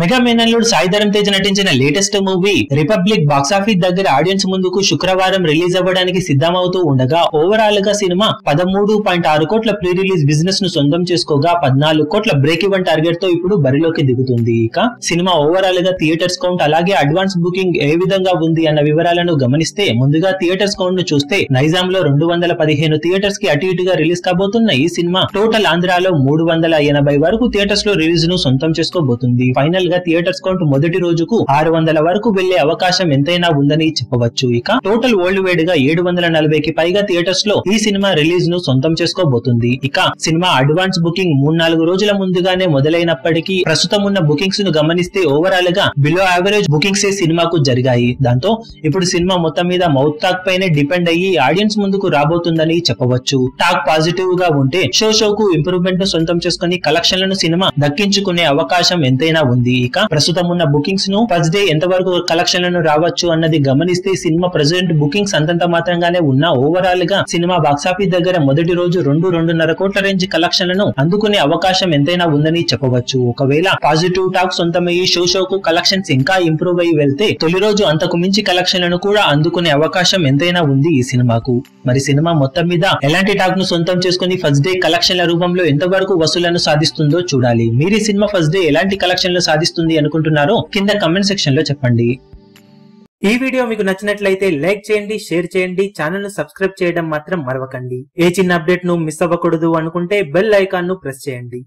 Mega మేనల్లుడు సాయిధరం తేజ్ నటించిన latest movie Republic box office దగ్గర ఆడియన్స్ ముందుకు శుక్రవారం రిలీజ్ అవ్వడానికి సిద్ధమవుతూ ఉండగా ఓవరాల్గా సినిమా పదమూడు పాయింట్ ఆరు కోట్ల ప్రీ రిలీజ్ బిజినెస్ను సొంతం చేసుకోగా పద్నాలుగు కోట్ల బ్రేక్ ఇవన్ టార్గెట్తో ఇప్పుడు బరిలోకి దిగుతుంది. ఇక సినిమా ఓవరాల్గా థియేటర్స్ కౌంట్ అలాగే అడ్వాన్స్ బుకింగ్ ఏ విధంగా ఉంది అన్న వివరాలను గమనిస్తే ముందుగా థియేటర్స్ కౌంట్ను చూస్తే నైజాం లో రెండు వందల పదిహేను థియేటర్స్కి అటు ఇటుగా రిలీజ్ కాబోతున్న ఈ సినిమా టోటల్ ఆంధ్రాలో మూడు వందల ఎనభై వరకు థియేటర్స్లో రిలీజ్ను సొంతం చేసుకోబోతుంది. ఫైనల్ గా థియేటర్స్ కౌంట్ మొదటి రోజుకు ఆరు వందల వరకు వెళ్ళే అవకాశం ఎంతైనా ఉందని చెప్పవచ్చు. ఇక టోటల్ వరల్డ్ వైడ్గా ఏడు వందల నలభైకి పైగా థియేటర్స్లో ఈ సినిమా రిలీజ్ను సొంతం చేసుకోబోతుంది. ఇక సినిమా అడ్వాన్స్ బుకింగ్ మూడు నాలుగు రోజుల ముందుగానే మొదలైనప్పటికీ ప్రస్తుతం ఉన్న బుకింగ్స్ను గమనిస్తే ఓవరాల్గా బిలో యావరేజ్ బుకింగ్స్ ఏ సినిమాకు జరిగాయి. దాంతో ఇప్పుడు సినిమా మొత్తం మీద మౌత్ టాక్ పైనే డిపెండ్ అయ్యి ఆడియన్స్ ముందుకు రాబోతుందని చెప్పవచ్చు. టాక్ పాజిటివ్గా ఉంటే షో షోకు ఇంప్రూవ్మెంట్ను సొంతం చేసుకుని కలెక్షన్లను సినిమా దక్కించుకునే అవకాశం ఎంతైనా ఉంది. ఇక ప్రస్తుతం ఉన్న బుకింగ్స్ను ఫస్ట్ డే ఎంతవరకు కలెక్షన్లను రావచ్చు అన్నది గమనిస్తే సినిమా ప్రెసెంట్ బుకింగ్స్ అంతంత మాత్రంగానే ఉన్న ఓవరాల్గా సినిమా బాక్సాఫీస్ దగ్గర మొదటి రోజు రెండు రెండున్నర కోట్ల రేంజ్ కలెక్షన్లను అందుకునే అవకాశం ఎంతైనా ఉందని చెప్పవచ్చు. ఒకవేళ పాజిటివ్ టాక్ సొంతమయ్యి షో షోకు కలెక్షన్స్ ఇంకా ఇంప్రూవ్ అయ్యి వెళ్తే తొలి రోజు అంతకు మించి కలెక్షన్లను కూడా అందుకునే అవకాశం ఎంతైనా ఉంది ఈ సినిమాకు. మరి సినిమా మొత్తం మీద ఎలాంటి టాక్ను సొంతం చేసుకుని ఫస్ట్ డే కలెక్షన్ల రూపంలో ఎంతవరకు వసూలను సాధిస్తుందో చూడాలి. మీరు సినిమా ఫస్ట్ డే ఎలాంటి కలెక్షన్లు సాధిస్తుంది అనుకుంటున్నారో కింద కమెంట్ సెక్షన్లో చెప్పండి. ఈ వీడియో మీకు నచ్చినట్లయితే లైక్ చేయండి షేర్ చేయండి ఛానల్ను సబ్స్క్రైబ్ చేయడం మాత్రం మరవకండి. ఏ చిన్న అప్డేట్ను మిస్ అవ్వకూడదు అనుకుంటే బెల్ ఐకాన్ను ప్రెస్ చేయండి.